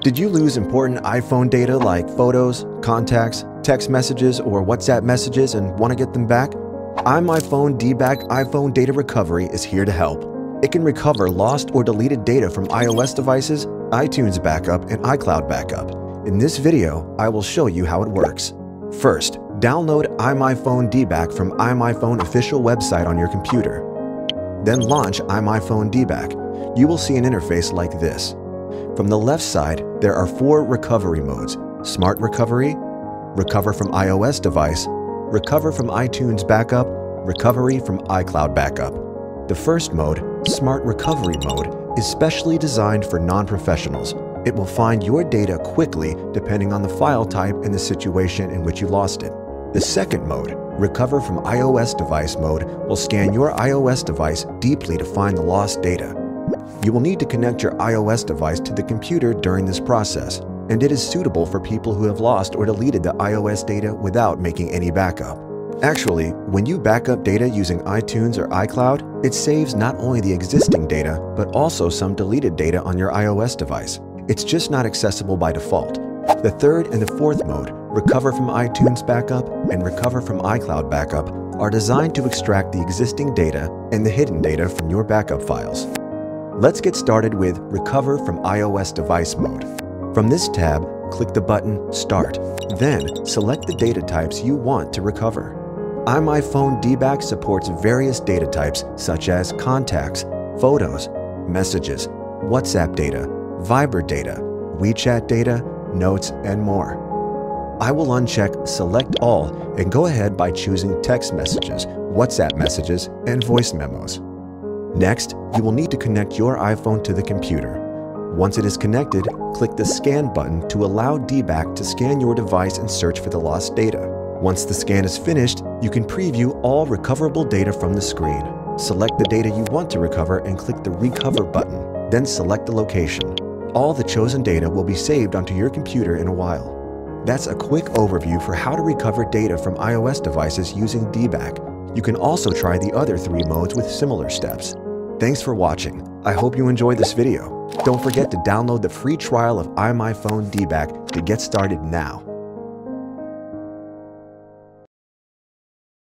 Did you lose important iPhone data like photos, contacts, text messages, or WhatsApp messages and want to get them back? iMyFone D-Back iPhone Data Recovery is here to help. It can recover lost or deleted data from iOS devices, iTunes Backup, and iCloud Backup. In this video, I will show you how it works. First, download iMyFone D-Back from iMyFone official website on your computer. Then launch iMyFone D-Back. You will see an interface like this. From the left side, there are four recovery modes, Smart Recovery, Recover from iOS device, Recover from iTunes Backup, Recovery from iCloud Backup. The first mode, Smart Recovery Mode, is specially designed for non-professionals. It will find your data quickly depending on the file type and the situation in which you lost it. The second mode, Recover from iOS Device mode, will scan your iOS device deeply to find the lost data. You will need to connect your iOS device to the computer during this process, and it is suitable for people who have lost or deleted the iOS data without making any backup. Actually, when you backup data using iTunes or iCloud, it saves not only the existing data, but also some deleted data on your iOS device. It's just not accessible by default. The third and the fourth mode, Recover from iTunes Backup and Recover from iCloud Backup, are designed to extract the existing data and the hidden data from your backup files. Let's get started with Recover from iOS Device Mode. From this tab, click the button Start. Then, select the data types you want to recover. iMyFone D-Back supports various data types such as contacts, photos, messages, WhatsApp data, Viber data, WeChat data, notes, and more. I will uncheck Select All and go ahead by choosing text messages, WhatsApp messages, and voice memos. Next, you will need to connect your iPhone to the computer. Once it is connected, click the Scan button to allow D-Back to scan your device and search for the lost data. Once the scan is finished, you can preview all recoverable data from the screen. Select the data you want to recover and click the Recover button, then select the location. All the chosen data will be saved onto your computer in a while. That's a quick overview for how to recover data from iOS devices using D-Back you can also try the other three modes with similar steps. Thanks for watching. I hope you enjoyed this video. Don't forget to download the free trial of iMyFone D-Back to get started now.